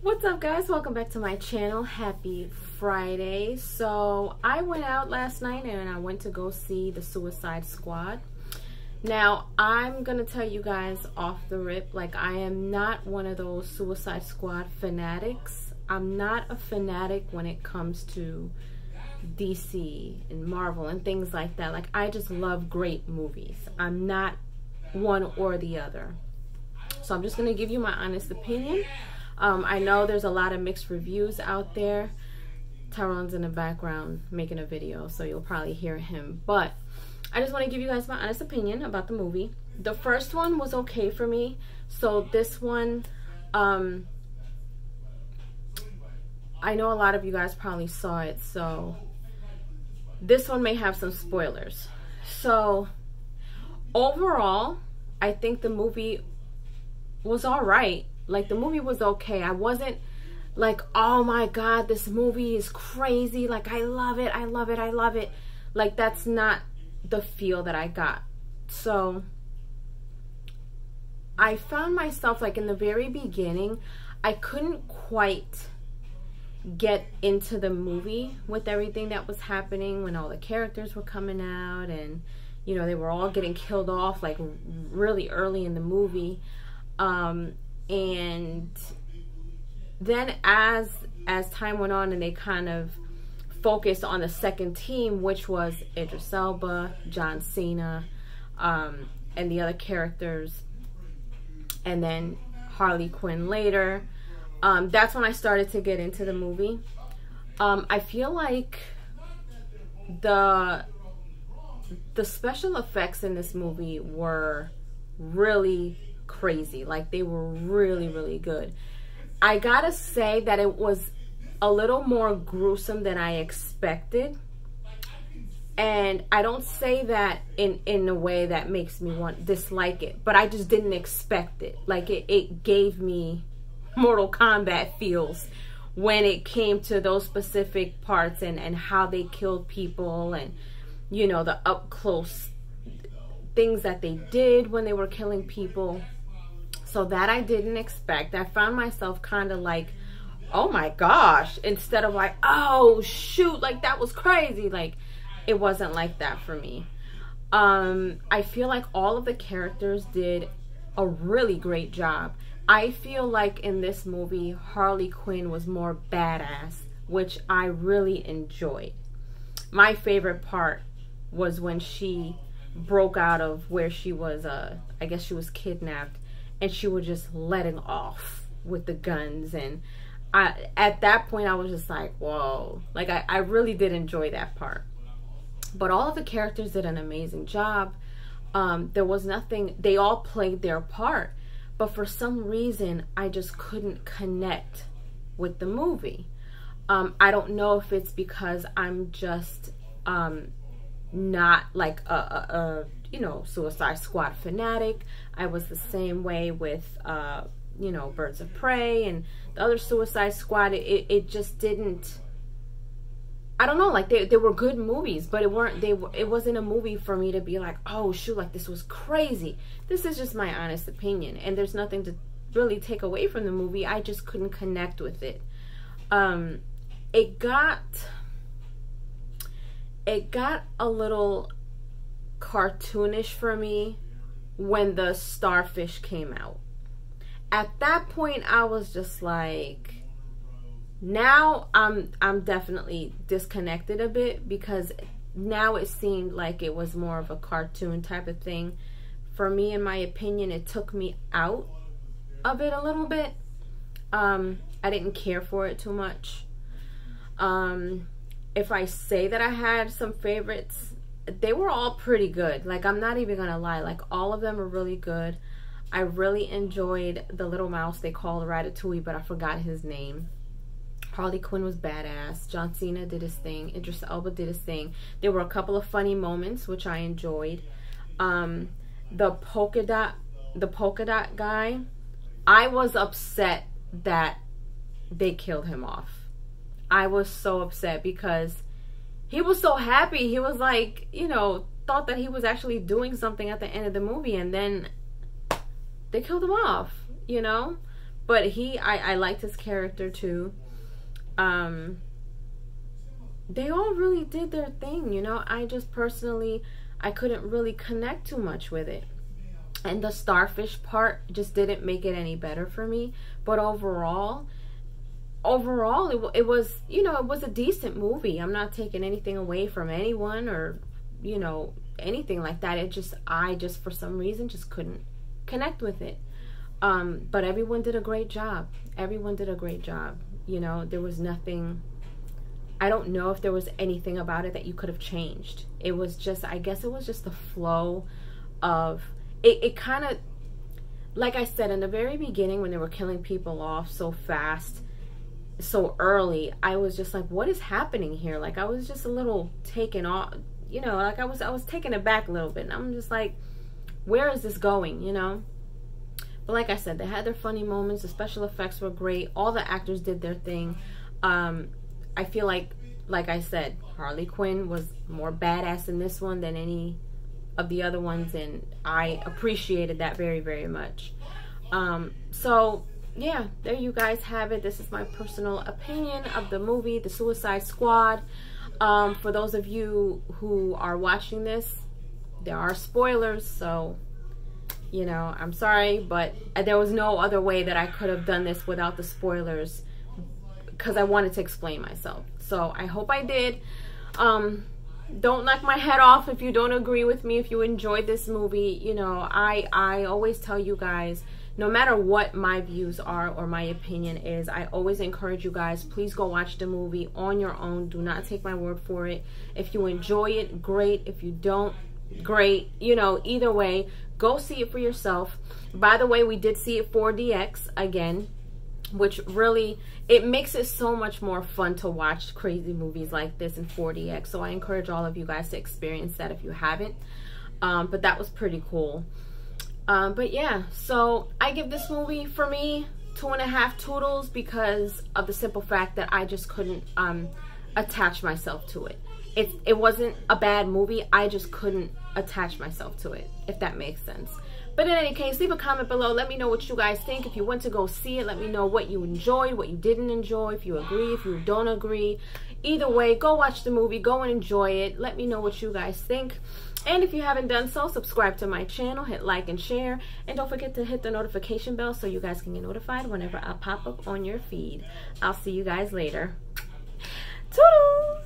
What's up guys? Welcome back to my channel. Happy Friday. So I went out last night and I went to go see the Suicide Squad. Now I'm gonna tell you guys off the rip, like I am not one of those Suicide Squad fanatics. I'm not a fanatic when it comes to DC and Marvel and things like that. Like I just love great movies. I'm not one or the other. So I'm just gonna give you my honest opinion. Um, I know there's a lot of mixed reviews out there. Tyrone's in the background making a video, so you'll probably hear him. But I just want to give you guys my honest opinion about the movie. The first one was okay for me. So this one, um, I know a lot of you guys probably saw it. So this one may have some spoilers. So overall, I think the movie was all right. Like the movie was okay. I wasn't like, oh my God, this movie is crazy. Like I love it. I love it. I love it. Like that's not the feel that I got. So I found myself like in the very beginning, I couldn't quite get into the movie with everything that was happening when all the characters were coming out and you know they were all getting killed off like really early in the movie um, and then as as time went on and they kind of focused on the second team, which was Idris Elba, John Cena, um, and the other characters, and then Harley Quinn later. Um, that's when I started to get into the movie. Um, I feel like the the special effects in this movie were really crazy. Like they were really, really good. I gotta say that it was a little more gruesome than I expected. And I don't say that in, in a way that makes me want dislike it, but I just didn't expect it. Like it, it gave me Mortal Kombat feels when it came to those specific parts and, and how they killed people and, you know, the up close things that they did when they were killing people. So that I didn't expect. I found myself kind of like, oh my gosh, instead of like, oh shoot, like that was crazy. Like it wasn't like that for me. Um, I feel like all of the characters did a really great job. I feel like in this movie, Harley Quinn was more badass, which I really enjoyed. My favorite part was when she broke out of where she was, uh, I guess she was kidnapped and she was just letting off with the guns. And I at that point I was just like whoa. Like I, I really did enjoy that part. But all of the characters did an amazing job. Um, there was nothing they all played their part. But for some reason I just couldn't connect with the movie. Um, I don't know if it's because I'm just um, not like a, a, a you know, Suicide Squad fanatic. I was the same way with, uh, you know, Birds of Prey and the other Suicide Squad. It, it just didn't. I don't know, like they, they were good movies, but it weren't they it wasn't a movie for me to be like, oh shoot, like this was crazy. This is just my honest opinion, and there's nothing to really take away from the movie. I just couldn't connect with it. Um, it got it got a little cartoonish for me when the starfish came out. At that point I was just like now I'm I'm definitely disconnected a bit because now it seemed like it was more of a cartoon type of thing. For me in my opinion it took me out of it a little bit. Um I didn't care for it too much. Um if I say that I had some favorites, they were all pretty good. Like, I'm not even to lie. Like, all of them were really good. I really enjoyed the little mouse they called Ratatouille, but I forgot his name. Harley Quinn was badass. John Cena did his thing. Idris Elba did his thing. There were a couple of funny moments, which I enjoyed. Um, the polka dot, the polka dot guy, I was upset that they killed him off. I was so upset because he was so happy. He was like, you know, thought that he was actually doing something at the end of the movie and then they killed him off, you know? but he I, I liked his character too. Um they all really did their thing, you know. I just personally I couldn't really connect too much with it. And the starfish part just didn't make it any better for me, but overall overall it, it was, you know, it was a decent movie. I'm not taking anything away from anyone or you know, anything like that. It just I just for some reason just couldn't connect with it. Um, but everyone did a great job. Everyone did a great job. You know, there was nothing I don't know if there was anything about it that you could have changed. It was just, I guess it was just the flow of it. It kind of, like I said in the very beginning, when they were killing people off so fast, so early, I was just like, what is happening here? Like I was just a little taken off, you know, like I was, I was taken aback a little bit. And I'm just like, where is this going? You know. But like I said, they had their funny moments. The special effects were great. All the actors did their thing. Um, I feel like, like I said, Harley Quinn was more badass in this one than any of the other ones, and I appreciated that very, very much. Um, so, yeah, there you guys have it. This is my personal opinion of the movie, The Suicide Squad. Um, for those of you who are watching this, there are spoilers, so you know, I'm sorry, but there was no other way that I could have done this without the spoilers because I wanted to explain myself. So I hope I did. Um, don't knock my head off if you don't agree with me, if you enjoyed this movie. You know, I, I always tell you guys, no matter what my views are or my opinion is, I always encourage you guys, please go watch the movie on your own. Do not take my word for it. If you enjoy it, great. If you don't, great. You know, either way, go see it for yourself. By the way, we did see it 4DX again which really it makes it so much more fun to watch crazy movies like this in 4DX. So I encourage all of you guys to experience that if you haven't. Um, but that was pretty cool. Um, but yeah, so I give this movie for me two and a half toodles because of the simple fact that I just couldn't um, attach myself to it. It wasn't a bad movie. I just couldn't attach myself to it, if that makes sense. But in any case, leave a comment below. Let me know what you guys think. If you went to go see it, let me know what you enjoyed, what you didn't enjoy, if you agree, if you don't agree. Either way, go watch the movie, go and enjoy it. Let me know what you guys think. And if you haven't done so, subscribe to my channel, hit like and share. And don't forget to hit the notification bell so you guys can get notified whenever I pop up on your feed. I'll see you guys later. Toodles!